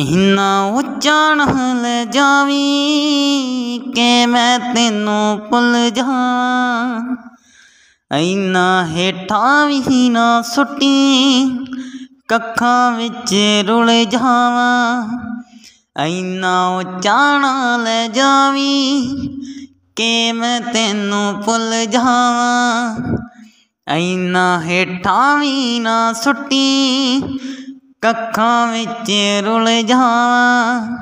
ਇੰਨਾ ਉੱਚਾ ਨਾ ਲੈ ਜਾਵੀਂ ਕਿ ਮੈਂ ਤੈਨੂੰ ਭੁੱਲ ਜਾਵਾਂ। ਇੰਨਾ ਹੇਠਾਂ ਵੀ ਨਾ ਸੁੱਟੀ, ਕੱਖਾਂ ਵਿੱਚ ਰੁਲ ਜਾਵਾਂ। ਇੰਨਾ ਉੱਚਾ ਨਾ ਲੈ ਜਾਵੀਂ ਕਿ ਮੈਂ ਤੈਨੂੰ ਭੁੱਲ ਜਾਵਾਂ। ਇੰਨਾ ਹੇਠਾਂ ਵੀ ਨਾ ਸੁੱਟੀ ਕੱਖਾਂ ਵਿੱਚ ਰੁਲ ਜਾਵਾਂ।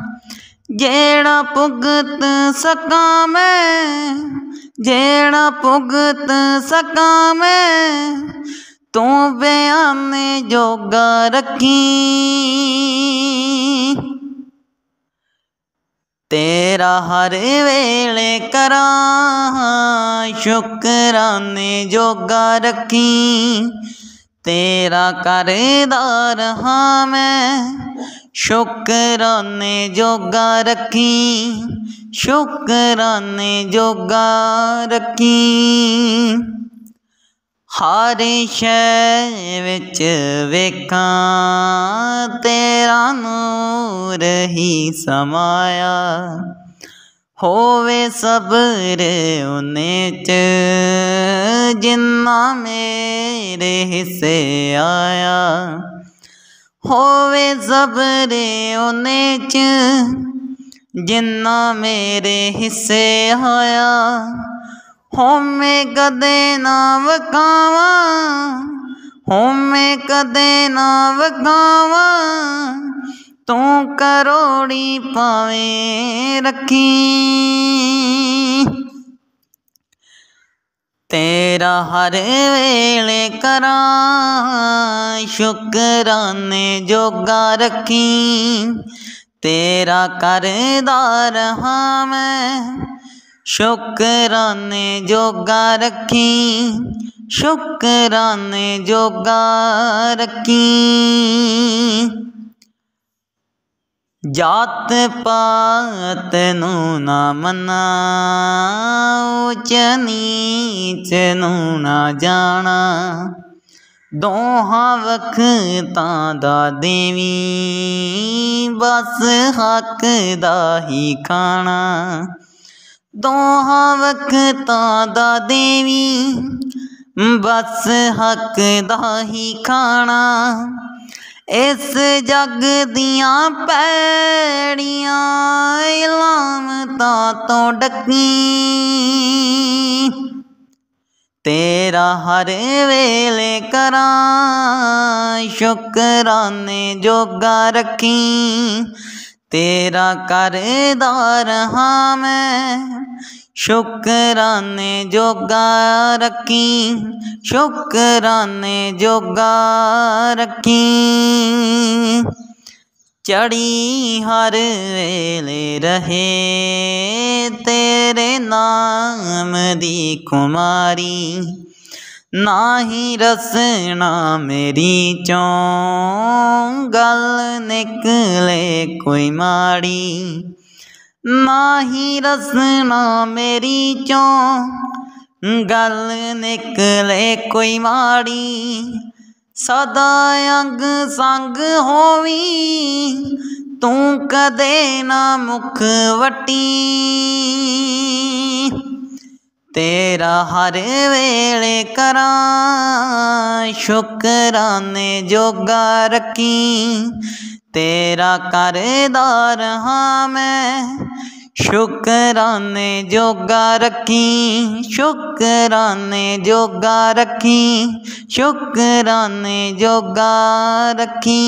ਜਿਹੜਾ ਭੁਗਤ ਸਕਾਂ ਮੈਂ, ਜਿਹੜਾ ਭੁਗਤ ਸਕਾਂ ਮੈਂ, ਤੂੰ ਬਿਆਨੇ ਜੋਗਾ ਰੱਖੀ। ਤੇਰਾ ਹਰ ਵੇਲੇ ਕਰਾਂ, ਸ਼ੁਕਰਾਨੇ ਜੋਗਾ ਰੱਖੀ। ਤੇਰਾ ਕਰਦਾ ਰਹਾ ਮੈਂ। ਸ਼ੁਕਰਾਨੇ ਜੋਗਾ ਰੱਖੀ, ਸ਼ੁਕਰਾਨੇ ਜੋਗਾ ਰੱਖੀ। ਹਰ ਸ਼ੈ ਵਿੱਚ ਵੇਖਾਂ, ਤੇਰਾ ਨੂਰ ਹੀ ਸਮਾਇਆ। ਹੋਵੇ ਸਬਰ ਉਹਨੇ ਚ, ਜਿੰਨਾ ਮੇਰੇ ਹਿੱਸੇ ਆਇਆ। ਹੋਵੇ ਸਬਰ ਉਹਨੇ ਚ, ਜਿੰਨਾ ਮੇਰੇ ਹਿੱਸੇ ਆਇਆ। ਹੋਮੇ ਕਦੇ ਨਾ ਵਕਾਵਾਂ ਹੋਮੇ ਕਦੇ ਨਾ ਵਕਾਵਾਂ ਤੂੰ ਕਰੋੜੀ ਪਾਵੇਂ ਰੱਖੀ। ਤੇਰਾ ਹਰ ਵੇਲੇ ਕਰਾਂ ਸ਼ੁਕਰਾਨੇ ਜੋਗਾ ਰੱਖੀ। ਤੇਰਾ ਕਰਦਾ ਰਹਾ ਮੈਂ ਸ਼ੁਕਰਾਨੇ ਜੋਗਾ ਰੱਖੀ। ਸ਼ੁਕਰਾਨੇ ਜੋਗਾ ਰੱਖੀ। ਜਾਤ ਪਾਤ ਨੂੰ ਨਾ ਮਨਾ ਉੱਚ ਨੀਚ ਨੂੰ ਨਾ ਜਾਣਾ। ਦੋਹਾਂ ਵਖਤਾਂ ਦਾ ਦੇਵੀ, ਬਸ ਹੱਕ ਦਾ ਹੀ ਖਾਣਾ। ਦੋਹਾਂ ਵਖਤਾਂ ਦਾ ਦੇਵੀ, ਬਸ ਹੱਕ ਦਾ ਹੀ ਖਾਣਾ। ਇਸ ਜੱਗ ਦੀਆਂ ਪੈੜੀਆਂ ਇਲਾਮਤਾਂ ਤੋਂ ਡੱਕੀ। ਤੇਰਾ ਹਰ ਵੇਲੇ ਕਰਾਂ ਸ਼ੁਕਰਾਨੇ ਜੋਗਾ ਰੱਖੀ। ਤੇਰਾ ਕਰਦਾ ਰਹਾ ਮੈਂ ਸ਼ੁਕਰਾਨੇ ਜੋਗਾ ਰੱਖੀ, ਸ਼ੁਕਰਾਨੇ ਜੋਗਾ ਰੱਖੀ। ਚੜੀ ਹਰ ਵੇਲੇ ਰਹੇ ਤੇਰੇ ਨਾਮ ਦੀ ਕੁਮਾਰੀ, ਨਾਹੀ ਰਸਣਾ ਮੇਰੀ ਚੋਂ, ਗੱਲ ਨਿਕਲੇ ਕੋਈ ਮਾੜੀ। ਨਾਹੀ ਰਸਨਾ ਮੇਰੀ ਚੋਂ, ਗੱਲ ਨਿਕਲੇ ਕੋਈ ਮਾੜੀ, ਸਦਾ ਅੰਗ ਸੰਗ ਹੋਵੀ, ਤੂੰ ਕਦੇ ਨਾ ਮੁਖ ਵਟੀ। ਤੇਰਾ ਹਰ ਵੇਲੇ ਕਰਾਂ, ਸ਼ੁਕਰਾਨੇ ਜੋਗਾ ਰੱਖੀ ਤੇਰਾ ਕਰਦਾ ਰਹਾ ਮੈਂ ਸ਼ੁਕਰਾਨੇ ਜੋਗਾ ਰੱਖੀ ਸ਼ੁਕਰਾਨੇ ਜੋਗਾ ਰੱਖੀ ਸ਼ੁਕਰਾਨੇ ਜੋਗਾ ਰੱਖੀ।